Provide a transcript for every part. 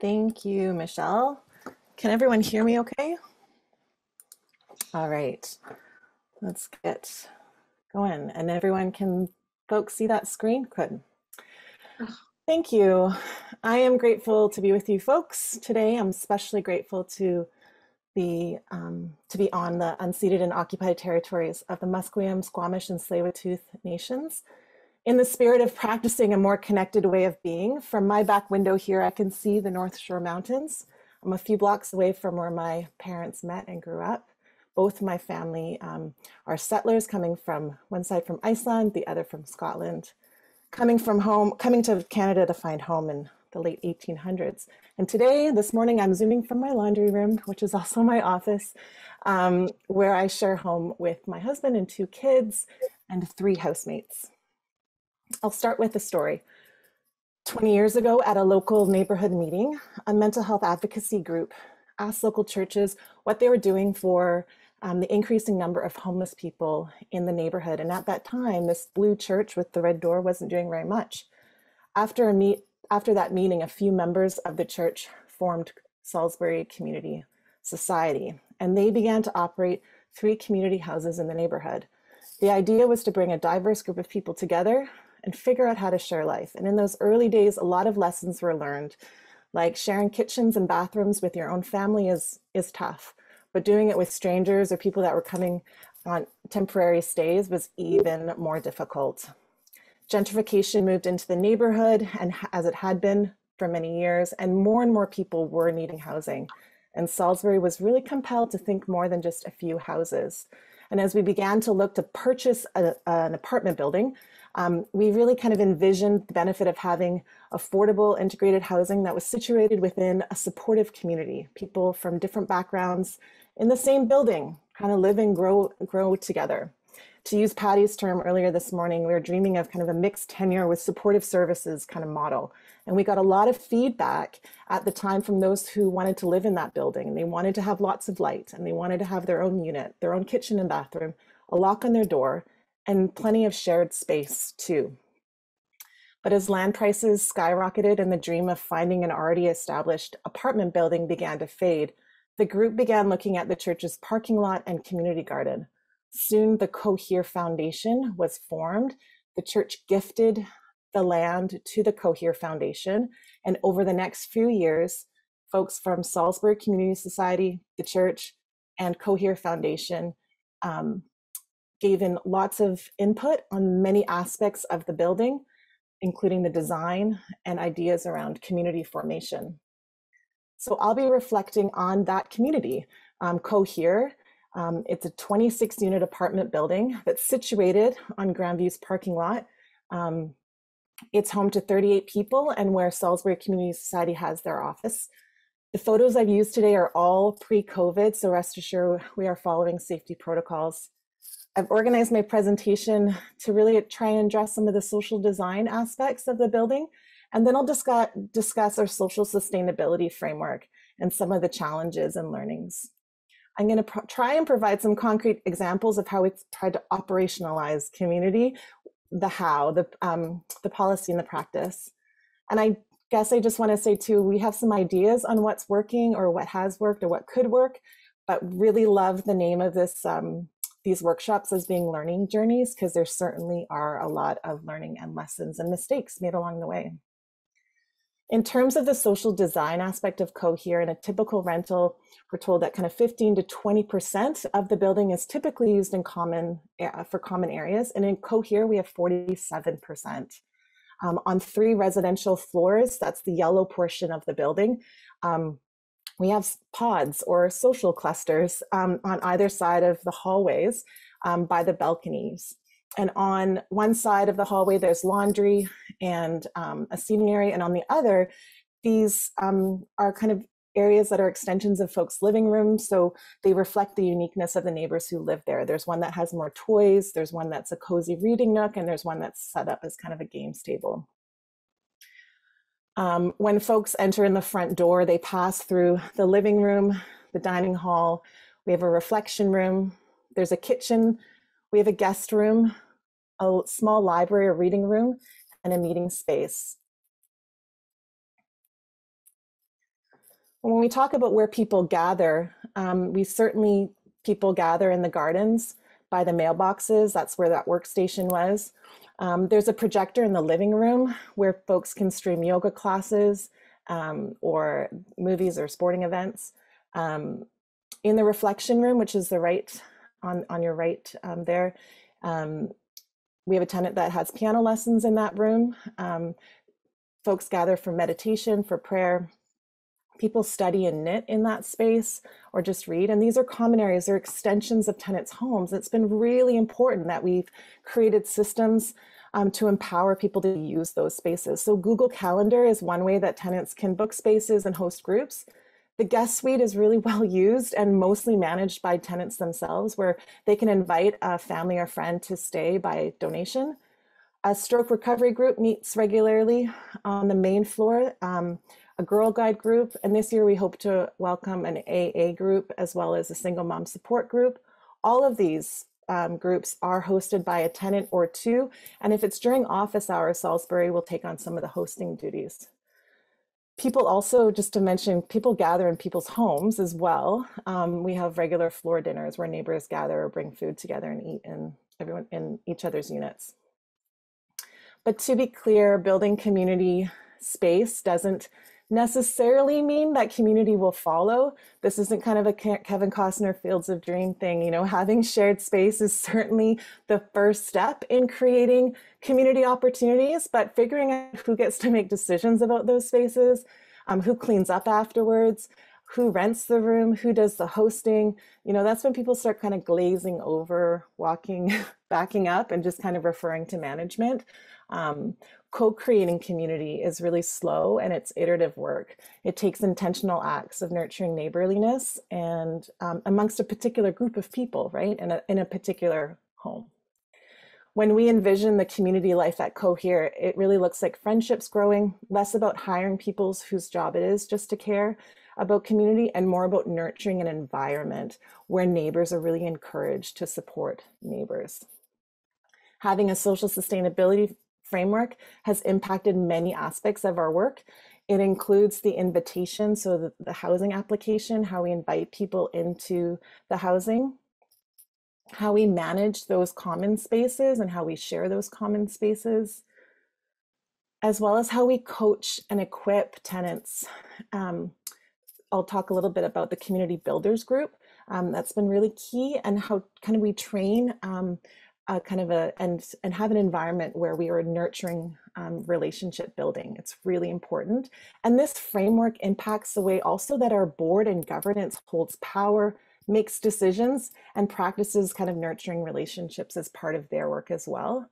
Thank you, Michelle. Can everyone hear me okay? All right, let's get going. And everyone can, folks, see that screen? Good. Thank you. I am grateful to be with you folks today. I'm especially grateful to be um, to be on the unceded and occupied territories of the Musqueam, Squamish, and Tsleil-Waututh nations. In the spirit of practicing a more connected way of being, from my back window here, I can see the North Shore Mountains. I'm a few blocks away from where my parents met and grew up. Both my family um, are settlers coming from one side from Iceland, the other from Scotland, coming from home, coming to Canada to find home in the late 1800s. And today, this morning, I'm zooming from my laundry room, which is also my office, um, where I share home with my husband and two kids and three housemates. I'll start with a story. 20 years ago, at a local neighborhood meeting, a mental health advocacy group asked local churches what they were doing for um, the increasing number of homeless people in the neighborhood. And at that time, this blue church with the red door wasn't doing very much. After a meet, after that meeting, a few members of the church formed Salsbury Community Society, and they began to operate three community houses in the neighborhood. The idea was to bring a diverse group of people together and figure out how to share life. And in those early days, a lot of lessons were learned, like sharing kitchens and bathrooms with your own family is, is tough, but doing it with strangers or people that were coming on temporary stays was even more difficult. Gentrification moved into the neighborhood, and as it had been for many years, and more and more people were needing housing. And Salsbury was really compelled to think more than just a few houses. And as we began to look to purchase a, an apartment building, um, we really kind of envisioned the benefit of having affordable integrated housing that was situated within a supportive community, people from different backgrounds in the same building, kind of live and grow, grow together to use Patty's term earlier this morning, we were dreaming of kind of a mixed tenure with supportive services kind of model. And we got a lot of feedback at the time from those who wanted to live in that building. And they wanted to have lots of light and they wanted to have their own unit, their own kitchen and bathroom, a lock on their door, and plenty of shared space too. But as land prices skyrocketed and the dream of finding an already established apartment building began to fade, the group began looking at the church's parking lot and community garden. Soon the Cohere Foundation was formed. The church gifted the land to the Cohere Foundation. And over the next few years, folks from Salsbury Community Society, the church, and Cohere Foundation um, gave in lots of input on many aspects of the building, including the design and ideas around community formation. So I'll be reflecting on that community. Um, Cohere um, it's a 26 unit apartment building that's situated on Grandview's parking lot. Um, it's home to 38 people and where Salsbury Community Society has their office. The photos I've used today are all pre-COVID, so rest assured we are following safety protocols. I've organized my presentation to really try and address some of the social design aspects of the building, and then I'll discuss, discuss our social sustainability framework and some of the challenges and learnings. I'm going to try and provide some concrete examples of how we've tried to operationalize community, the how, the, um, the policy and the practice. And I guess I just want to say too, we have some ideas on what's working or what has worked or what could work, but really love the name of this um, these workshops as being learning journeys because there certainly are a lot of learning and lessons and mistakes made along the way. In terms of the social design aspect of Cohere, in a typical rental, we're told that kind of 15 to 20% of the building is typically used in common uh, for common areas. And in Cohere, we have 47%. Um, on three residential floors, that's the yellow portion of the building, um, we have pods or social clusters um, on either side of the hallways um, by the balconies. And on one side of the hallway, there's laundry and um, a seating area. And on the other, these um, are kind of areas that are extensions of folks' living rooms. So they reflect the uniqueness of the neighbors who live there. There's one that has more toys, there's one that's a cozy reading nook, and there's one that's set up as kind of a games table. Um, when folks enter in the front door, they pass through the living room, the dining hall. We have a reflection room. There's a kitchen we have a guest room, a small library or reading room, and a meeting space. When we talk about where people gather, um, we certainly people gather in the gardens by the mailboxes. That's where that workstation was. Um, there's a projector in the living room where folks can stream yoga classes um, or movies or sporting events. Um, in the reflection room, which is the right on, on your right um, there, um, we have a tenant that has piano lessons in that room. Um, folks gather for meditation, for prayer. People study and knit in that space or just read. And these are common areas, they're extensions of tenants' homes. It's been really important that we've created systems um, to empower people to use those spaces. So Google Calendar is one way that tenants can book spaces and host groups. The guest suite is really well used and mostly managed by tenants themselves, where they can invite a family or friend to stay by donation. A stroke recovery group meets regularly on the main floor, um, a girl guide group, and this year we hope to welcome an AA group as well as a single mom support group. All of these um, groups are hosted by a tenant or two, and if it's during office hours, Salsbury will take on some of the hosting duties. People also, just to mention, people gather in people's homes as well. Um, we have regular floor dinners where neighbors gather or bring food together and eat in everyone in each other's units. But to be clear, building community space doesn't necessarily mean that community will follow. This isn't kind of a Kevin Costner Fields of Dream thing. You know, having shared space is certainly the first step in creating community opportunities, but figuring out who gets to make decisions about those spaces, um, who cleans up afterwards, who rents the room, who does the hosting, you know, that's when people start kind of glazing over, walking, backing up, and just kind of referring to management. Um, co-creating community is really slow and it's iterative work. It takes intentional acts of nurturing neighborliness and um, amongst a particular group of people, right, in a, in a particular home. When we envision the community life at Cohere, it really looks like friendships growing, less about hiring people whose job it is just to care about community and more about nurturing an environment where neighbors are really encouraged to support neighbors. Having a social sustainability framework has impacted many aspects of our work. It includes the invitation, so the, the housing application, how we invite people into the housing, how we manage those common spaces and how we share those common spaces, as well as how we coach and equip tenants. Um, I'll talk a little bit about the community builders group. Um, that's been really key and how kind of we train um, a kind of a and and have an environment where we are nurturing um, relationship building. It's really important. And this framework impacts the way also that our board and governance holds power makes decisions and practices kind of nurturing relationships as part of their work as well.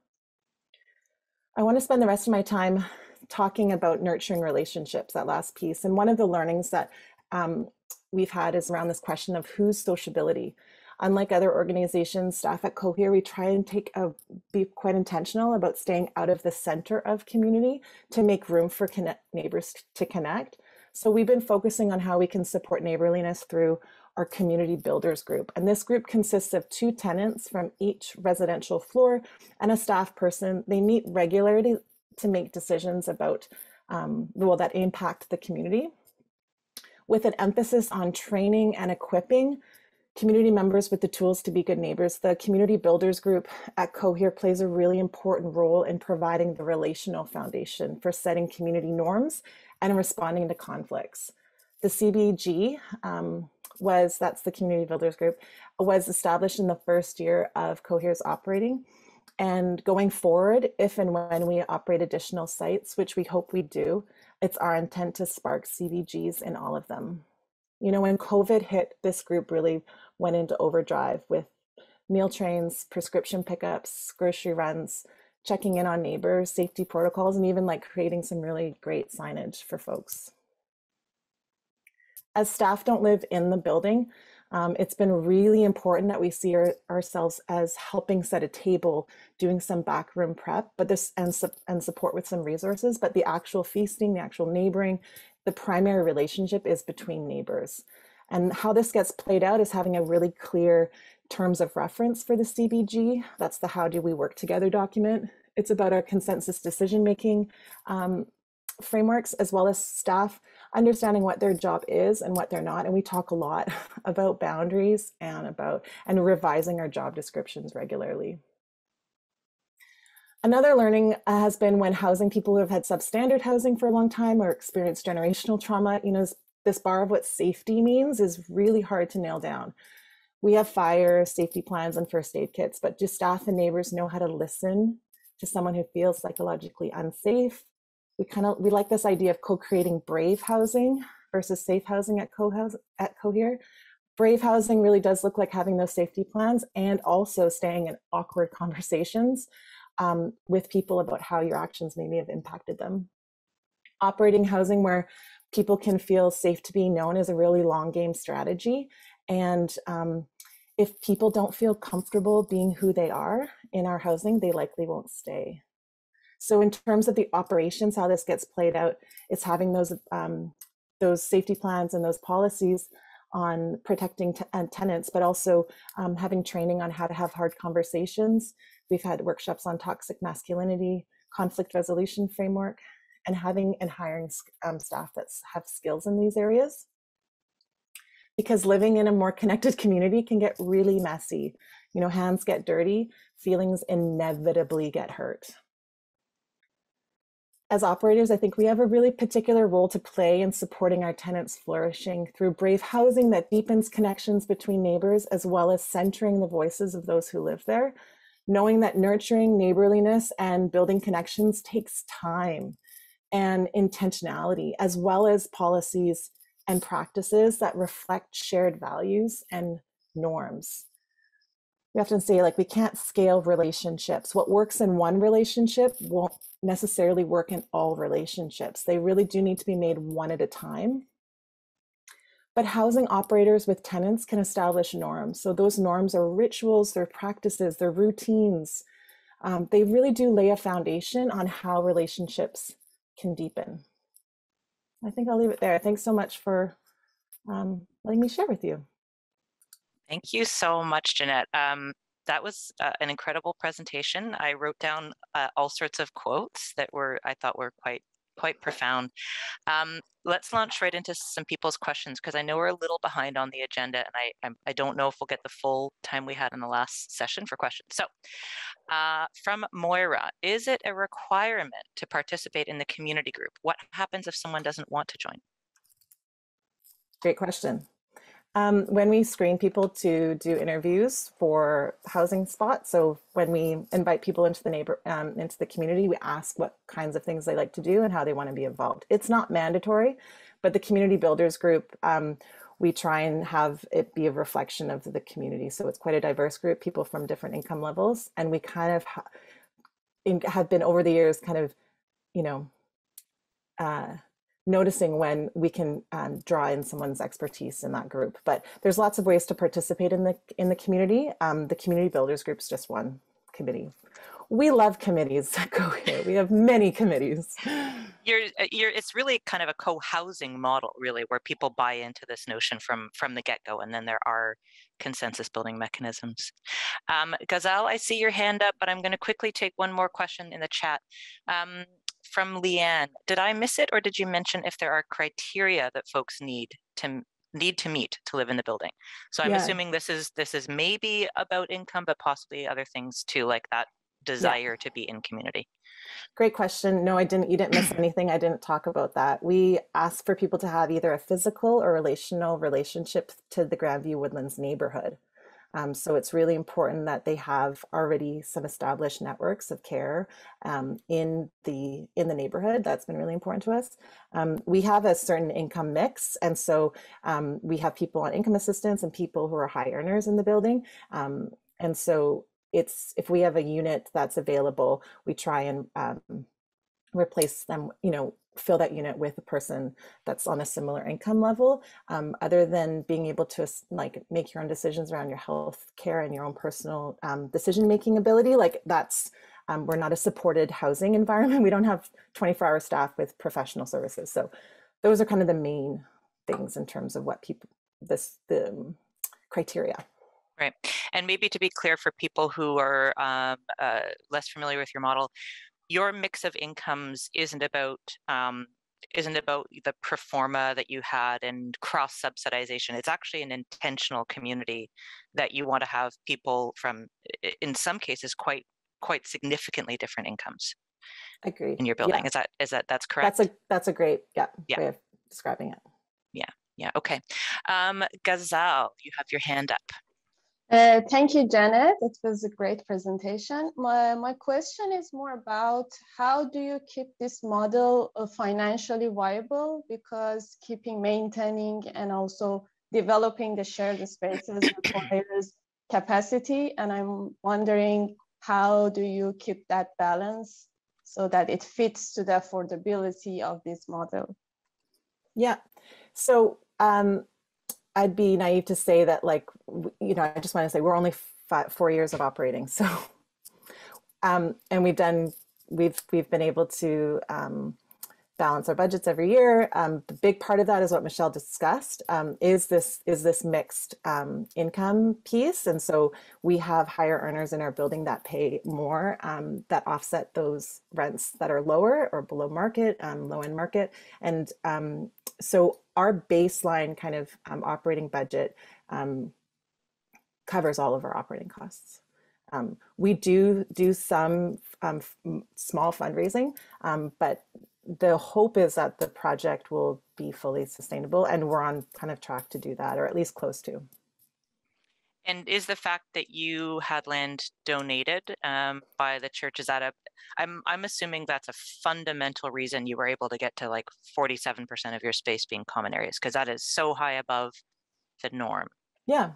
I want to spend the rest of my time talking about nurturing relationships that last piece. And one of the learnings that um, we've had is around this question of whose sociability Unlike other organizations, staff at Cohere, we try and take a be quite intentional about staying out of the center of community to make room for connect, neighbors to connect. So we've been focusing on how we can support neighborliness through our community builders group. And this group consists of two tenants from each residential floor and a staff person. They meet regularly to make decisions about um, well, that impact the community with an emphasis on training and equipping community members with the tools to be good neighbors. The Community Builders Group at Cohere plays a really important role in providing the relational foundation for setting community norms and responding to conflicts. The CBG um, was, that's the Community Builders Group, was established in the first year of Cohere's operating. And going forward, if and when we operate additional sites, which we hope we do, it's our intent to spark CBGs in all of them. You know, when COVID hit, this group really went into overdrive with meal trains, prescription pickups, grocery runs, checking in on neighbors, safety protocols, and even like creating some really great signage for folks. As staff don't live in the building, um, it's been really important that we see our, ourselves as helping set a table, doing some backroom prep, but this and, and support with some resources. But the actual feasting, the actual neighboring, the primary relationship is between neighbors. And how this gets played out is having a really clear terms of reference for the CBG. That's the How Do We Work Together document. It's about our consensus decision making um, frameworks as well as staff understanding what their job is and what they're not. And we talk a lot about boundaries and about and revising our job descriptions regularly. Another learning uh, has been when housing people who have had substandard housing for a long time or experienced generational trauma, you know, this bar of what safety means is really hard to nail down. We have fire safety plans and first aid kits, but do staff and neighbors know how to listen to someone who feels psychologically unsafe? We kind of we like this idea of co-creating brave housing versus safe housing at co at Cohere. Brave housing really does look like having those safety plans and also staying in awkward conversations um, with people about how your actions maybe have impacted them. Operating housing where people can feel safe to be known is a really long game strategy. And um, if people don't feel comfortable being who they are in our housing, they likely won't stay. So in terms of the operations, how this gets played out, it's having those um, those safety plans and those policies on protecting tenants, but also um, having training on how to have hard conversations, We've had workshops on toxic masculinity, conflict resolution framework, and having and hiring um, staff that have skills in these areas. Because living in a more connected community can get really messy. You know, hands get dirty, feelings inevitably get hurt. As operators, I think we have a really particular role to play in supporting our tenants flourishing through brave housing that deepens connections between neighbors, as well as centering the voices of those who live there knowing that nurturing neighborliness and building connections takes time and intentionality, as well as policies and practices that reflect shared values and norms. We often say, like, we can't scale relationships. What works in one relationship won't necessarily work in all relationships. They really do need to be made one at a time but housing operators with tenants can establish norms. So those norms are rituals, they're practices, they're routines. Um, they really do lay a foundation on how relationships can deepen. I think I'll leave it there. Thanks so much for um, letting me share with you. Thank you so much, Jeanette. Um, that was uh, an incredible presentation. I wrote down uh, all sorts of quotes that were I thought were quite quite profound. Um, let's launch right into some people's questions because I know we're a little behind on the agenda and I, I, I, don't know if we'll get the full time we had in the last session for questions. So uh, from Moira, is it a requirement to participate in the community group? What happens if someone doesn't want to join? Great question. Um, when we screen people to do interviews for housing spots, so when we invite people into the neighbor um, into the community, we ask what kinds of things they like to do and how they want to be involved. It's not mandatory, but the community builders group, um, we try and have it be a reflection of the community. So it's quite a diverse group, people from different income levels, and we kind of ha have been over the years, kind of, you know. Uh, noticing when we can um, draw in someone's expertise in that group. But there's lots of ways to participate in the in the community. Um, the community builders group is just one committee. We love committees that go here. We have many committees. You're, uh, you're, it's really kind of a co-housing model, really, where people buy into this notion from from the get-go, and then there are consensus building mechanisms. Um, I see your hand up, but I'm going to quickly take one more question in the chat. Um, from Leanne. Did I miss it or did you mention if there are criteria that folks need to need to meet to live in the building? So I'm yeah. assuming this is this is maybe about income, but possibly other things too, like that desire yeah. to be in community. Great question. No, I didn't. You didn't miss anything. I didn't talk about that. We ask for people to have either a physical or relational relationship to the Grandview Woodlands neighborhood. Um, so it's really important that they have already some established networks of care um, in the in the neighborhood. That's been really important to us. Um, we have a certain income mix, and so um, we have people on income assistance and people who are high earners in the building. Um, and so it's if we have a unit that's available, we try and um, replace them, you know, fill that unit with a person that's on a similar income level um, other than being able to like make your own decisions around your health care and your own personal um, decision making ability like that's um, we're not a supported housing environment. We don't have 24 hour staff with professional services. So those are kind of the main things in terms of what people this the um, criteria. Right. And maybe to be clear for people who are um, uh, less familiar with your model, your mix of incomes isn't about um, isn't about the pro forma that you had and cross subsidization. It's actually an intentional community that you want to have people from, in some cases, quite quite significantly different incomes. Agreed. In your building, Yeah. is that is that that's correct? That's a that's a great yeah, Yeah. way of describing it. yeah. Yeah. Okay. Um, Gazal, you have your hand up. Uh, thank you, Janet. It was a great presentation. My, my question is more about how do you keep this model uh, financially viable? Because keeping maintaining and also developing the shared spaces requires capacity. And I'm wondering how do you keep that balance so that it fits to the affordability of this model? Yeah. So um, I'd be naive to say that, like, you know, I just want to say we're only five, four years of operating. So, um, and we've done, we've we've been able to um, balance our budgets every year. Um, the big part of that is what Michelle discussed. Um, is this is this mixed um, income piece, and so we have higher earners in our building that pay more um, that offset those rents that are lower or below market, low end market, and so our baseline kind of um, operating budget um, covers all of our operating costs. Um, we do do some um, small fundraising, um, but the hope is that the project will be fully sustainable, and we're on kind of track to do that, or at least close to. And is the fact that you had land donated um, by the church is that a? I'm I'm assuming that's a fundamental reason you were able to get to like 47% of your space being common areas because that is so high above the norm. Yeah,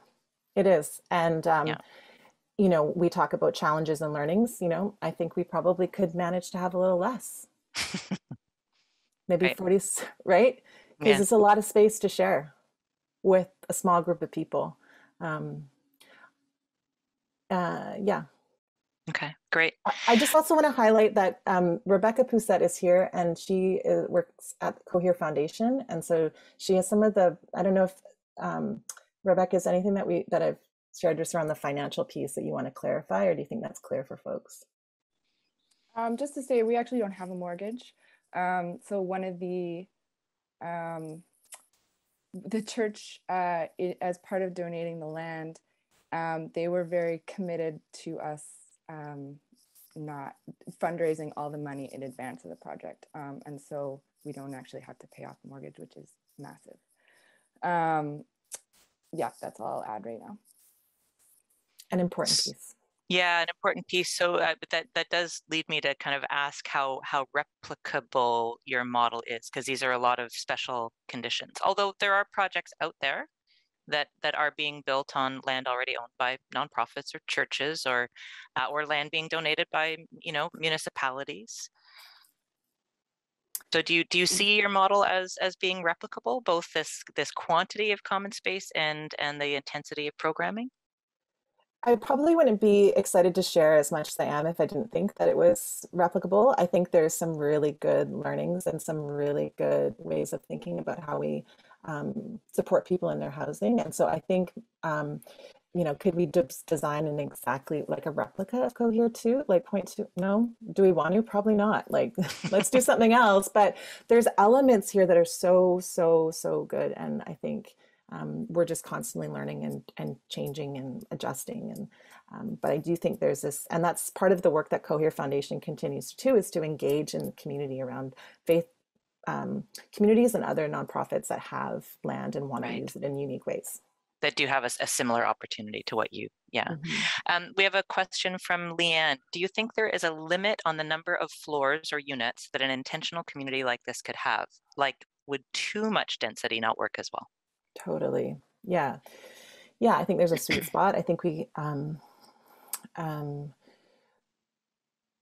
it is, and um, Yeah. you know, we talk about challenges and learnings. You know, I think we probably could manage to have a little less, maybe Right. 40, s- right? Because Yeah. it's a lot of space to share with a small group of people. Um, uh, yeah, Okay, great. I I just also want to highlight that um, Rebecca Pousset is here and she uh, works at the Cohere Foundation. And so she has some of the, I don't know if um, Rebecca, is anything that we, that I've shared just around the financial piece that you want to clarify, or do you think that's clear for folks? Um, just to say, we actually don't have a mortgage. Um, so one of the um, the church, uh, i as part of donating the land, um, they were very committed to us um, not fundraising all the money in advance of the project, um, and so we don't actually have to pay off the mortgage, which is massive. Um, yeah, that's all I'll add right now. An important piece. Yeah, an important piece. So uh, but that that does lead me to kind of ask how how replicable your model is, because these are a lot of special conditions. Although there are projects out there that that are being built on land already owned by nonprofits or churches, or uh, or land being donated by you know municipalities. So do you do you see your model as as being replicable, both this this quantity of common space and and the intensity of programming? I probably wouldn't be excited to share as much as I am if I didn't think that it was replicable. I think there's some really good learnings and some really good ways of thinking about how we um, support people in their housing. And so I think, um, you know, could we just design an exactly like a replica of Cohere too? Like point two? No. Do we want to? Probably not. Like let's do something else. But there's elements here that are so, so, so good. And I think um, we're just constantly learning and, and changing and adjusting and um, but i do think there's this and that's part of the work that cohere foundation continues to do is to engage in the community around faith um, communities and other nonprofits that have land and want to use it in unique ways That do have a similar opportunity to what you, yeah. Mhm. Um, we have a question from Leanne. Do you think there is a limit on the number of floors or units that an intentional community like this could have? Like, would too much density not work as well? totally yeah yeah i think there's a sweet spot i think we um um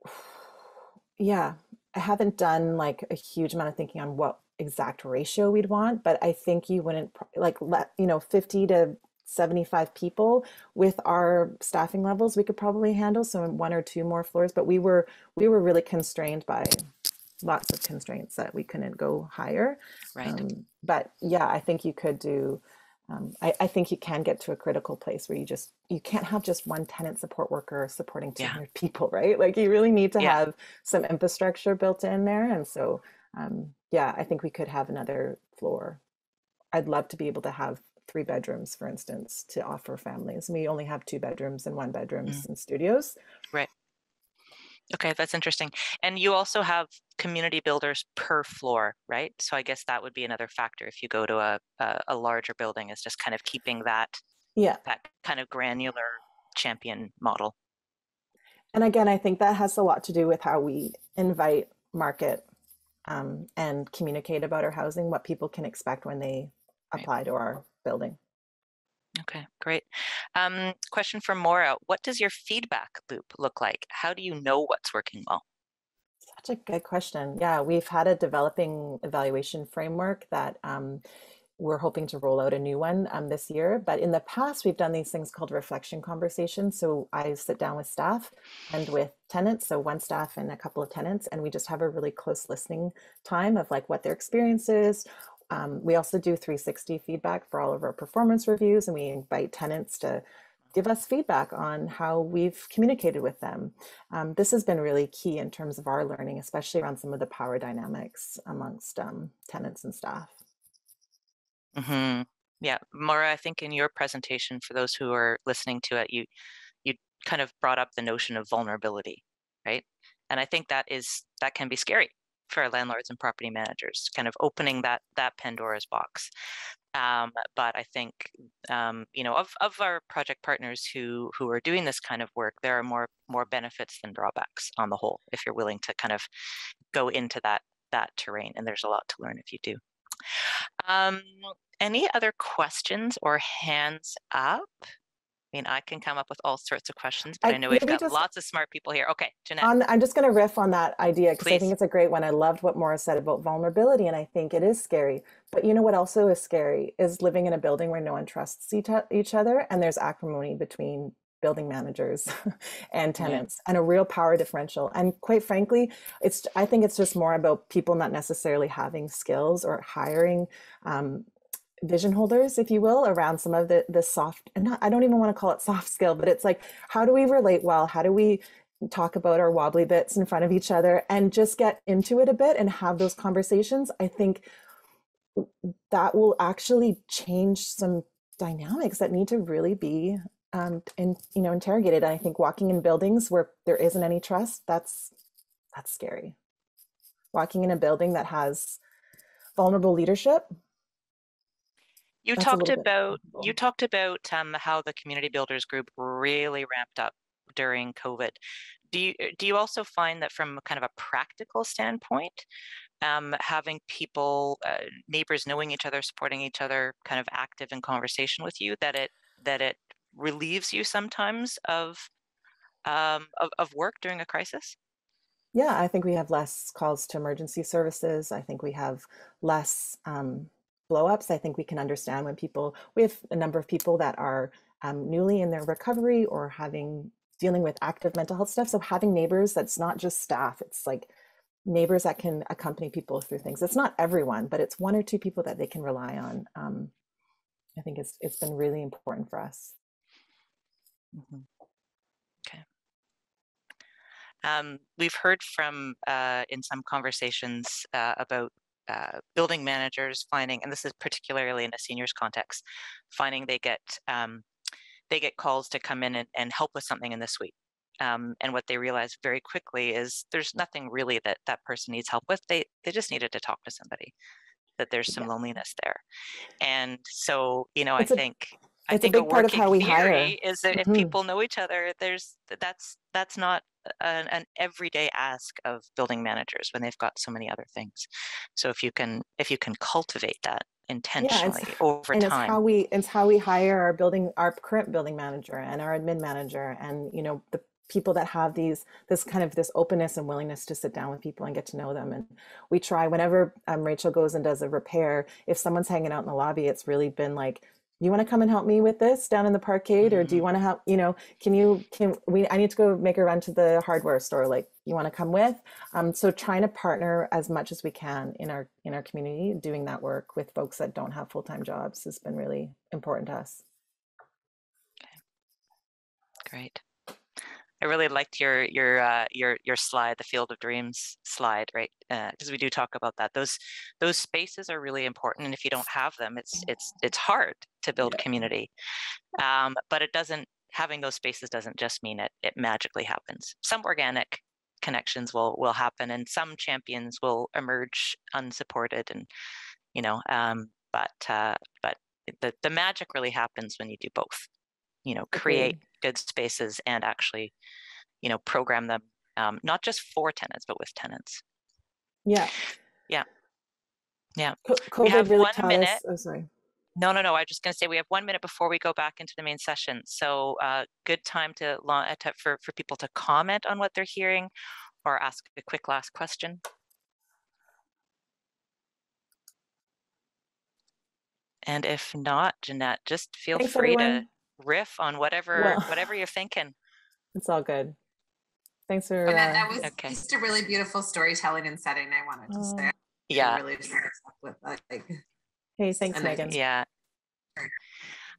yeah i haven't done like a huge amount of thinking on what exact ratio we'd want but i think you wouldn't like let you know 50 to 75 people with our staffing levels we could probably handle so one or two more floors but we were we were really constrained by lots of constraints that we couldn't go higher Right. um, but yeah, I think you could do. Um, I, I think you can get to a critical place where you just you can't have just one tenant support worker supporting Yeah. 200 people, right? Like you really need to Yeah. have some infrastructure built in there, and so um, yeah, I think we could have another floor. I'd love to be able to have three bedrooms, for instance, to offer families. We only have two bedrooms and one bedrooms Mm. and studios. Right. Okay, that's interesting. And you also have community builders per floor, right? So I guess that would be another factor if you go to a, a, a larger building is just kind of keeping that Yeah. that kind of granular champion model. And again, I think that has a lot to do with how we invite, market, um, and communicate about our housing, what people can expect when they Right. apply to our building. Okay, great. Um, question from Maura. What does your feedback loop look like? How do you know what's working well? Such a good question. Yeah, we've had a developing evaluation framework that um, we're hoping to roll out a new one um, this year. But in the past, we've done these things called reflection conversations. So I sit down with staff and with tenants, so one staff and a couple of tenants, and we just have a really close listening time of like what their experience is. Um, we also do 360 feedback for all of our performance reviews, and we invite tenants to give us feedback on how we've communicated with them. Um, this has been really key in terms of our learning, especially around some of the power dynamics amongst um, tenants and staff. hmm Yeah, Maura, I think in your presentation, for those who are listening to it, you you kind of brought up the notion of vulnerability, right? And I think that is that can be scary for landlords and property managers, kind of opening that that Pandora's box. Um, but I think um, you know of of our project partners who who are doing this kind of work, there are more more benefits than drawbacks on the whole if you're willing to kind of go into that that terrain. And there's a lot to learn if you do. Um, any other questions or hands up? I mean, I can come up with all sorts of questions, but I, I- know we've got just- lots of smart people here. Okay, Jeanette. On, I'm just going to riff on that idea because I think it's a great one. I loved what Maura said about vulnerability, and I think it is scary. But you know what also is scary is living in a building where no one trusts each, other, and there's acrimony between building managers and Yeah. tenants, and a real power differential. And quite frankly, it's I think it's just more about people not necessarily having skills or hiring. Um, vision holders if you will around some of the the soft and not, i don't even want to call it soft skill but it's like how do we relate well? How do we talk about our wobbly bits in front of each other and just get into it a bit and have those conversations? I think that will actually change some dynamics that need to really be um and you know interrogated. And i think walking in buildings where there isn't any trust that's that's scary. Walking in a building that has vulnerable leadership You That's a talked little bit about you talked about um, how the community builders group really ramped up during COVID. Do you do you also find that from kind of a practical standpoint, um, having people, uh, neighbors knowing each other, supporting each other, kind of active in conversation with you, that it that it relieves you sometimes of um, of, of work during a crisis? Yeah, I think we have less calls to emergency services. I think we have less um, blow ups. I think we can understand when people, we have a number of people that are um, newly in their recovery or having dealing with active mental health stuff. So having neighbors that's not just staff, it's like neighbors that can accompany people through things. It's not everyone, but it's one or two people that they can rely on. Um, I think it's it's been really important for us. Mhm. Okay. Um, we've heard from uh, in some conversations uh, about uh, building managers finding, and this is particularly in a seniors context, finding they get um, they get calls to come in and, and help with something in the suite. Um, and what they realize very quickly is there's nothing really that that person needs help with. They they just needed to talk to somebody. That there's some Yeah. loneliness there, and so you know It's I a- think I it's think a big part of how we hire. is that if Mhm. people know each other, there's that's that's not an, an everyday ask of building managers when they've got so many other things. So if you can if you can cultivate that intentionally over and it's how we it's how we hire our building our current building manager and our admin manager and you know the people that have these this kind of this openness and willingness to sit down with people and get to know them and we try whenever um, rachel goes and does a repair if someone's hanging out in the lobby it's really been like you want to come and help me with this down in the parkade or do you Mhm. want to help you know can you can we i need to go make a run to the hardware store like you want to come with um, so trying to partner as much as we can in our in our community doing that work with folks that don't have full-time jobs has been really important to us okay. great. I really liked your your uh, your your slide, the Field of Dreams slide, right? Because uh, we do talk about that. Those those spaces are really important, and if you don't have them, it's it's it's hard to build yeah. community. Um, but it doesn't having those spaces doesn't just mean it it magically happens. Some organic connections will will happen, and some champions will emerge unsupported, and you know, um, but uh, but the the magic really happens when you do both. You know, create okay. good spaces and actually, you know, program them um, not just for tenants but with tenants. Yeah. Yeah. Yeah. COVID we have really one minute. Us, oh, sorry. No, no, no. I was just going to say we have one minute before we go back into the main session. So, uh, good time to, to for for people to comment on what they're hearing, or ask a quick last question. And if not, Jeanette, just feel Thanks, free everyone. to riff on whatever well, whatever you're thinking. It's all good. Thanks for. Uh, that was okay. just a really beautiful storytelling and setting. I wanted to say. Yeah. Really with like. Hey, thanks, Megan. Yeah.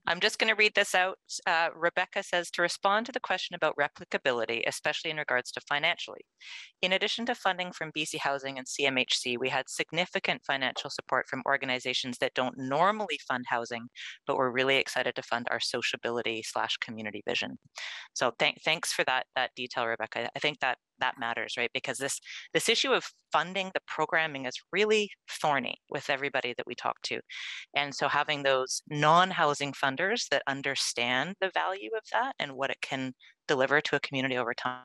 I'm just going to read this out. Uh, Rebecca says to respond to the question about replicability, especially in regards to financially. In addition to funding from BC Housing and CMHC, we had significant financial support from organizations that don't normally fund housing, but we're really excited to fund our sociability slash community vision. So th thanks for that, that detail, Rebecca. I think that that matters, right? Because this this issue of funding the programming is really thorny with everybody that we talk to. And so having those non-housing funders that understand the value of that and what it can deliver to a community over time